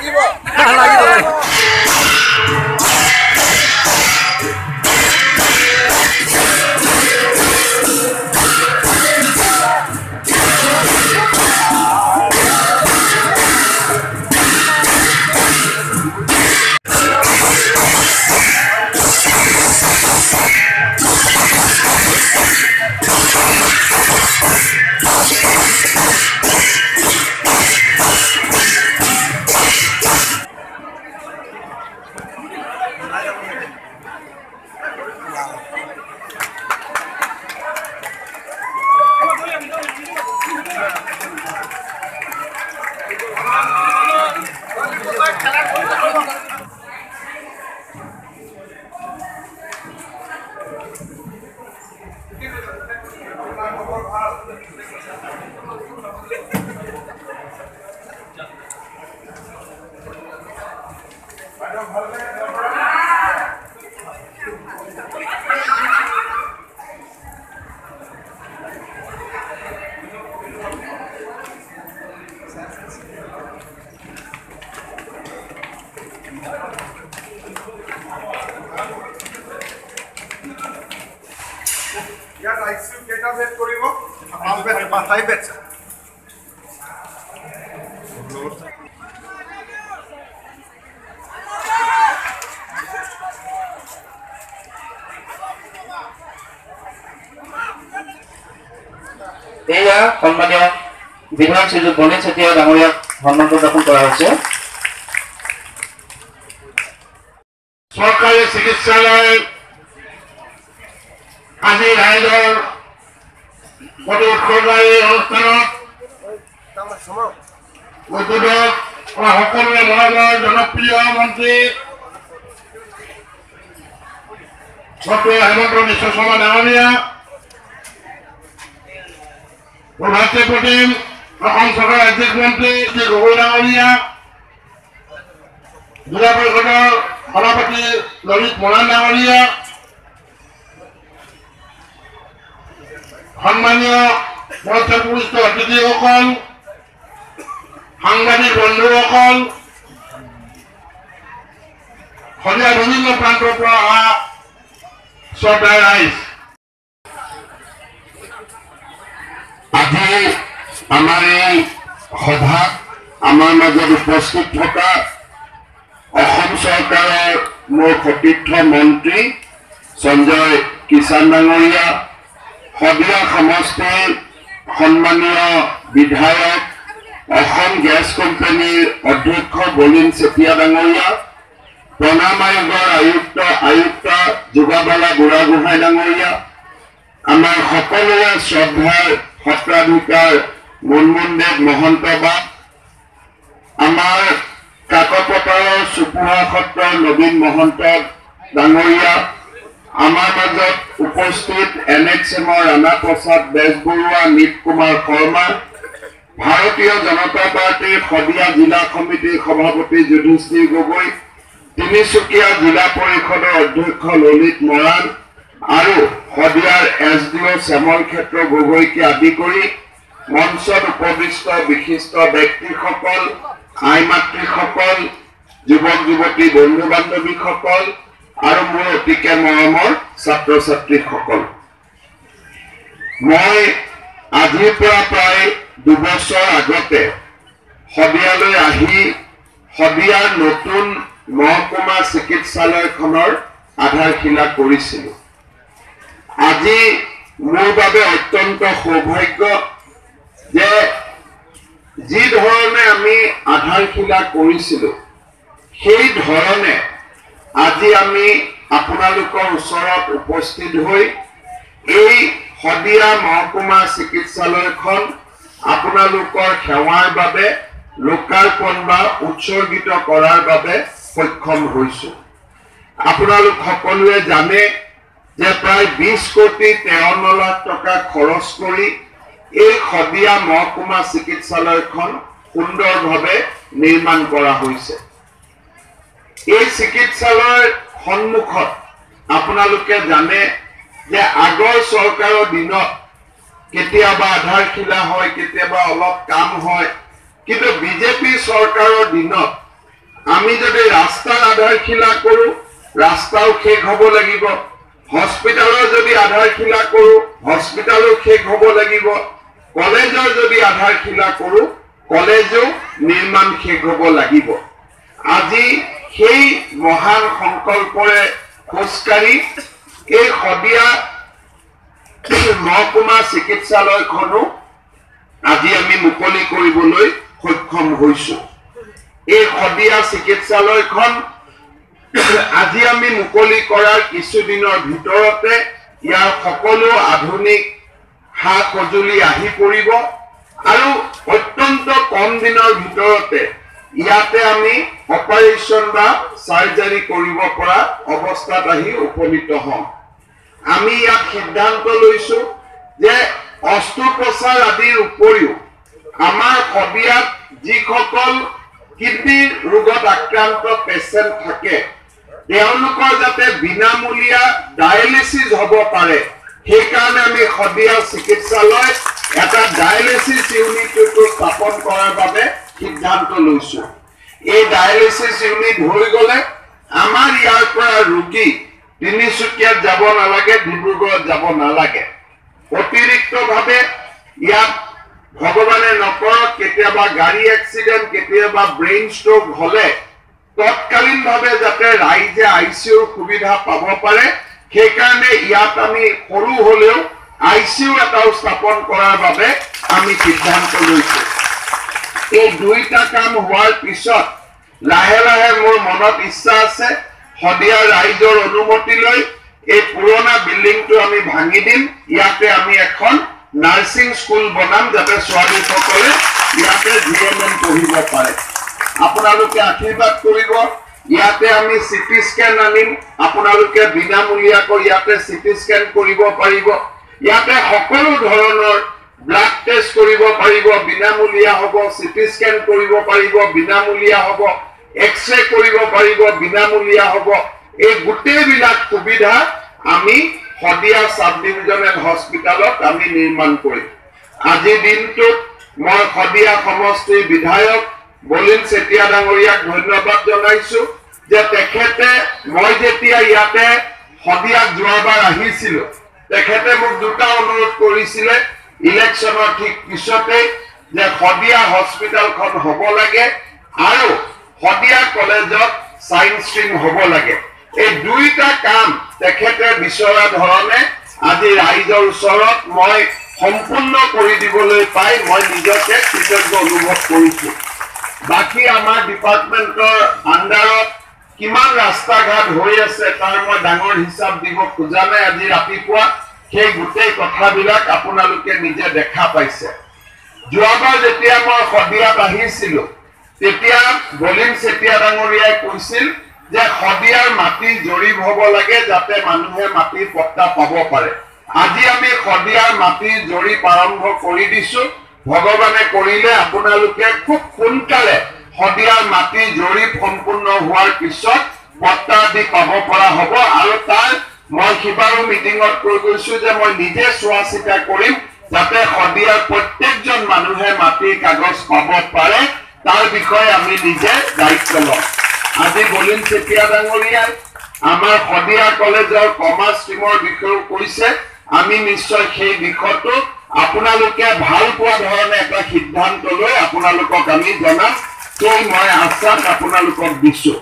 拉拉拉拉拉拉 ইয়াত I C কেইটা bat কৰিব? পাঁচ বেট পাঁচ চাৰি বেট। এয়া সন্মানীয় বিধায়ক শ্ৰীযুত বলিন চেতিয়া ডাঙৰীয়াক সন্মান প্ৰদৰ্শন কৰা হৈছে চৰকাৰী চিকিৎসালয় আজি ৰাইজৰ প্ৰতি উৎসৰ্গাৰী অনুষ্ঠানত উদ্বোধক কৰা সকলোৰে মনৰ জনপ্ৰিয় মন্ত্ৰী হেমন্ত বিশ্ব শৰ্মা ডাঙৰীয়া প্ৰধানমন্ত্ৰী প্ৰতিম অসম চৰকাৰৰ ৰাজ্যিক মন্ত্ৰী শ্ৰী গগৈ ডাঙৰীয়া জিলা পৰিষদৰ সভাপতি ললিত মৰাণ ডাঙৰীয়া সন্মানীয় মঞ্চপুষ্ট অতিথিসকল সাংবাদিক বন্ধুসকল সন্ধিয়া বিভিন্ন প্ৰান্তৰ পৰা অহা শ্ৰদ্ধাৰ ৰাইজ আজি আমাৰ এই সভাত আমাৰ মাজত উপস্থিত থকা অসম চৰকাৰৰ মোৰ সতীৰ্থ মন্ত্ৰী সঞ্জয় কিষাণ ডাঙৰীয়া শদিয়া সমষ্টিৰ সন্মানীয় বিধায়ক অসম গেছ কোম্পানীৰ অধ্যক্ষ বলিন চেতিয়া ডাঙৰীয়া প্ৰণাম আয়োগৰ আয়ুক্ত আয়ুক্ত যোগাবালা বুঢ়াগোহাঁই ডাঙৰীয়া আমাৰ সকলোৰে শ্ৰদ্ধাৰ সত্ৰাধিকাৰ মুনমুনদেৱ মহন্ত বা আমাৰ কাকপথাৰৰ চুপুহা সত্ৰৰ নবীন মহন্ত ডাঙৰীয়া আমাৰ মাজত উপস্থিত এন এক্স এমৰ ৰাণা প্ৰসাদ বেজবৰুৱা নীত কুমাৰ শৰ্মা ভাৰতীয় জনতা পাৰ্টীৰ শদিয়া জিলা সমিতিৰ সভাপতি যুধিষ্ঠিৰ গগৈ তিনিচুকীয়া জিলা পৰিষদৰ অধ্যক্ষ ললিত মৰাণ আৰু শদিয়াৰ এছ ডি অ' শ্যামল ক্ষেত্ৰ গগৈকে আদি কৰি মঞ্চত উপবিষ্ট বিশিষ্ট ব্যক্তিসকল আই মাতৃসকল যুৱক যুৱতী বন্ধু বান্ধৱীসকল আৰু মোৰ অতিকে মৰমৰ ছাত্ৰ ছাত্ৰীসকল মই আজিৰ পৰা প্ৰায় দুবছৰ আগতে শদিয়ালৈ আহি শদিয়াৰ নতুন মহকুমা চিকিৎসালয়খনৰ আধাৰশিলা কৰিছিলোঁ। আজি মোৰ বাবে অত্যন্ত সৌভাগ্য যে যি ধৰণে আমি আধাৰশিলা কৰিছিলোঁ সেই ধৰণে আজি আমি আপোনালোকৰ ওচৰত উপস্থিত হৈ এই শদিয়া মহকুমা চিকিৎসালয়খন আপোনালোকৰ সেৱাৰ বাবে লোকাৰ্পণ বা উৎসৰ্গিত কৰাৰ বাবে সক্ষম হৈছো। আপোনালোক সকলোৱে জানে যে প্ৰায় বিশ কোটি তেৱন্ন লাখ টকা খৰচ কৰি এই শদিয়া মহকুমা চিকিৎসালয়খন সুন্দৰভাৱে নিৰ্মাণ কৰা হৈছে। এই চিকিৎসালয়ৰ সন্মুখত আপোনালোকে জানে যে আগৰ চৰকাৰৰ দিনত কেতিয়াবা আধাৰশিলা হয় কেতিয়াবা অলপ কাম হয় কিন্তু বিজেপি চৰকাৰৰ দিনত আমি যদি ৰাস্তাৰ আধাৰশিলা কৰো ৰাস্তাও শেষ হ'ব লাগিব। হস্পিটালৰ যদি আধাৰশিলা কৰো হস্পিটালো শেষ হ'ব লাগিব। কলেজৰ যদি আধাৰশিলা কৰো কলেজো নিৰ্মাণ শেষ হ'ব লাগিব। আজি সেই মহান সংকল্পৰে খোজকাঢ়ি এই শদিয়া মহকুমা চিকিৎসালয়খনো আজি আমি মুকলি কৰিবলৈ সক্ষম হৈছো। এই শদিয়া চিকিৎসালয়খন আজি আমি মুকলি কৰাৰ কিছুদিনৰ ভিতৰতে ইয়াৰ সকলো আধুনিক সা সঁজুলি আহি পৰিব আৰু অত্যন্ত কম দিনৰ ভিতৰতে ইয়াতে আমি অপাৰেশ্যন বা চাৰ্জাৰী কৰিব পৰা অৱস্থাত আহি উপনীত হ'ম। আমি ইয়াত সিদ্ধান্ত লৈছো যে অস্ত্ৰোপচাৰ আদিৰ উপৰিও আমাৰ শদিয়াত যিসকল কিডনী ৰোগত আক্ৰান্ত পেচেণ্ট থাকে তেওঁলোকৰ যাতে বিনামূলীয়া ডায়েলিচিছ হ'ব পাৰে সেইকাৰণে আমি শদিয়া চিকিৎসালয় এটা ডায়েলিচিছ ইউনিটটো স্থাপন কৰাৰ বাবে সিদ্ধান্ত লৈছো। এই ডায়েলিচিছ ইউনিট হৈ গ'লে আমাৰ ইয়াৰ পৰা ৰোগী তিনিচুকীয়াত যাব নালাগে ডিব্ৰুগড়ত যাব নালাগে। অতিৰিক্তভাৱে ইয়াত ভগৱানে নকৰক কেতিয়াবা গাড়ী এক্সিডেণ্ট কেতিয়াবা ব্ৰেইন ষ্ট্ৰক হ'লে তৎকালীনভাৱে যাতে ৰাইজে আই ইউৰ সুবিধা পাব পাৰে সেইকাৰণে ইয়াত আমি সৰু হ'লেও আই ইউ এটাও স্থাপন বাবে আমি সিদ্ধান্ত লৈছো। এই দুইটা কাম পিছত লাহে লাহে মনত ইচ্ছা আছে শদিয়া ৰাইজৰ অনুমতি লৈ এই পুৰণা বিল্ডিংটো আমি ভাঙি দিম। ইয়াতে আমি এখন নাৰ্ছিং স্কুল বনাম যাতে ছোৱালীসকলে ইয়াতে জি এম এম পঢ়িব পাৰে। আপোনালোকে আশীৰ্বাদ কৰিব। ইয়াতে আমি চিটি স্কেন আনিম। আপোনালোকে বিনামূলীয়াকৈ ইয়াতে চিটি স্কেন কৰিব পাৰিব। ইয়াতে সকলো ধৰণৰ ব্লাড টেষ্ট কৰিব পাৰিব। বিনামূলীয়া হ'ব চিটি স্কেন কৰিব পাৰিব বিনামূলীয়া হ'ব এক্স ৰে কৰিব পাৰিব বিনামূলীয়া হ'ব। এই গোটেইবিলাক সুবিধা আমি শদিয়া চাব ডিভিজনেল হস্পিটেলত আমি নিৰ্মাণ কৰিম। আজিৰ দিনটোত মই শদিয়া সমষ্টিৰ বিধায়ক বলিন চেতিয়া ডাঙৰীয়াক ধন্যবাদ জনাইছো যে তেখেতে মই যেতিয়া ইয়াতে শদিয়াত যোৱাবাৰ আহিছিলো তেখেতে মোক দুটা অনুৰোধ কৰিছিলে। ইলেকশ্যনৰ ঠিক পিছতে যে শদিয়া হস্পিটেলখন হ'ব লাগে আৰু শদিয়া কলেজত চাইন্স ষ্ট্ৰীম হ'ব লাগে। এই দুইটা কাম তেখেতে বিচৰা ধৰণে আজি ৰাইজৰ ওচৰত মই সম্পূৰ্ণ কৰি দিবলৈ পাই মই নিজকে কৃতজ্ঞ অনুভৱ কৰিছো। বাকী আমাৰ ডিপাৰ্টমেণ্টৰ আণ্ডাৰত কিমান ৰাস্তা ঘাট হৈ আছে তাৰ মই ডাঙৰ হিচাপ দিব খোজা নাই আজি ৰাতিপুৱা। সেই গোটেই কথাবিলাক আপোনালোকে নিজে দেখা পাইছে। যোৱাবাৰ যেতিয়া মই শদিয়াত আহিছিলো তেতিয়া বলিন চেতিয়া ডাঙৰীয়াই কৈছিল যে শদিয়াৰ মাটি জৰীপ হ'ব লাগে যাতে মানুহে মাটিৰ পট্টা পাব পাৰে। আজি আমি শদিয়াৰ মাটিৰ জৰীপ আৰম্ভ কৰি দিছো। ভগৱানে কৰিলে আপোনালোকে খুব সোনকালে শদিয়াৰ মাটিৰ জৰীপ সম্পূৰ্ণ হোৱাৰ পিছত পট্টা আদি পাব পৰা হ'ব আৰু তাৰ মই সিবাৰো মিটিঙত কৈ গৈছো যে মই নিজে চোৱা চিতা কৰিম যাতে শদিয়াৰ প্ৰত্যেকজন মানুহে মাটিৰ কাগজ পাব পাৰে। তাৰ বিষয়ে আমি নিজে দায়িত্ব ল'ম। আজি বলিন চেতিয়া ডাঙৰীয়াই। আমাৰ শদিয়া কলেজৰ কমাৰ্চ ষ্ট্ৰীমৰ বিষয়েও কৈছে। আমি নিশ্চয় সেই বিষয়টো আপোনালোকে ভাল পোৱা ধৰণে এটা সিদ্ধান্ত লৈ আপোনালোকক আমি জনাম সেই মই আশ্বাস আপোনালোকক দিছো।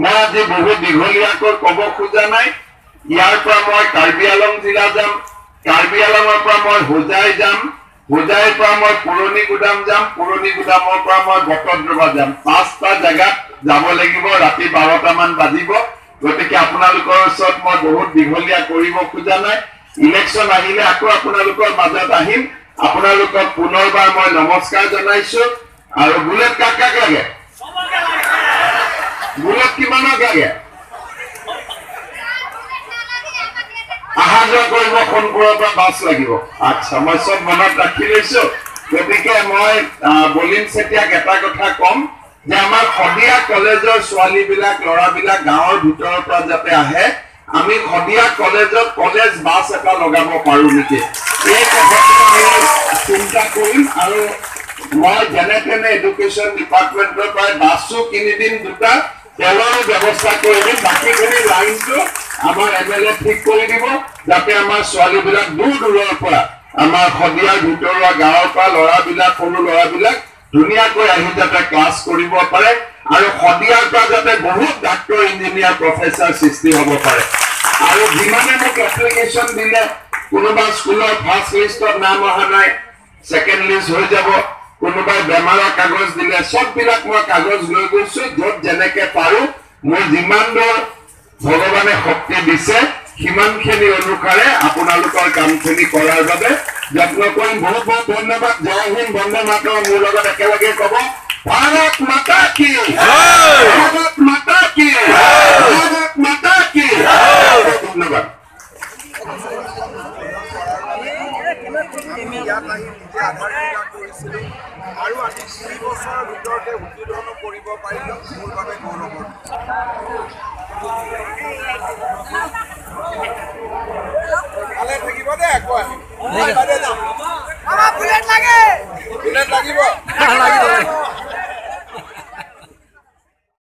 মই আজি বহুত দীঘলীয়াকৈ ক'ব খোজা নাই। ইয়াৰ পৰা মই কাৰ্বি আলং জিলা যাম কাৰ্বি আলঙৰ পৰা মই হোজাই যাম হোজাইৰ পৰা মই পুৰণি গুদাম যাম পুৰণি গুদামৰ পৰা মই বটদ্ৰৱা যাম। পাঁচটা জেগাত যাব লাগিব ৰাতি বাৰটামান বাজিব। গতিকে আপোনালোকৰ ওচৰত মই বহুত দীঘলীয়া কৰিব খোজা নাই। ইলেকশ্যন আহিলে আকৌ আপোনালোকৰ মাজত আহিম। আপোনালোকক পুনৰবাৰ মই নমস্কাৰ জনাইছো। আৰু বুলেট কাক কাক লাগে? বুলেট কিমানক লাগে? অহা যোৱা কৰিব সোণপুৰৰ পৰা বাছ লাগিব। আচ্ছা মই চব মনত ৰাখি লৈছো। গতিকে মই বলিন চেতিয়াক এটা কথা ক'ম যে আমাৰ শদিয়া কলেজৰ ছোৱালী বিলাক ল'ৰাবিলাক গাঁৱৰ ভিতৰৰ পৰা যাতে আহে আমি শদিয়া কলেজত কলেজ বাছ এটা লগাব পাৰো নেকি? এই কথাটো আমি চিন্তা কৰিম আৰু মই যেনে তেনে এডুকেশ্যন ডিপাৰ্টমেণ্টৰ পৰা বাছো কিনি দিম দুটা তেলৰো ব্যৱস্থা কৰি দিম বাকীখিনি লাইনটো আমাৰ এম এল এ ঠিক কৰি দিব যাতে আমাৰ ছোৱালীবিলাক দূৰ দূৰৰ পৰা আমাৰ শদিয়াৰ ভিতৰুৱা গাঁৱৰ পৰা ল'ৰাবিলাক সৰু ল'ৰাবিলাক ধুনীয়াকৈ আহি যাতে ক্লাছ কৰিব পাৰে আৰু শদিয়াৰ পৰা যাতে বহুত ডাক্তৰ ইঞ্জিনিয়াৰ প্ৰফেচাৰ সৃষ্টি হ'ব পাৰে। আৰু যিমানে মোক এপ্লিকেশ্যন দিলে কোনোবা স্কুলৰ ফাৰ্ষ্ট লিষ্টত নাম অহা নাই ছেকেণ্ড লিষ্ট হৈ যাব। কোনোবাই বেমাৰৰ কাগজ দিলে চববিলাক মই কাগজ লৈ গৈছো য'ত যেনেকে পাৰো মোৰ যিমান দূৰ ভগৱানে শক্তি দিছে। সিমানখিনি অনুসাৰে আপোনালোকৰ কামখিনি কৰাৰ বাবে যত্ন কৰিম বহুত বহুত ধন্যবাদ। জয় হিন্দ বন্দে মাতৰম। মোৰ লগত একেলগে ক'ব ভাৰত মাতা কি? ভাৰত মাতা কি? ভাৰত মাতা কি? ধন্যবাদ। আৰু আজি দুই বছৰৰ ভিতৰতে উদ্বোধনো কৰিব পাৰিলোঁ মোৰ বাবে গৌৰৱৰ। লাগিব।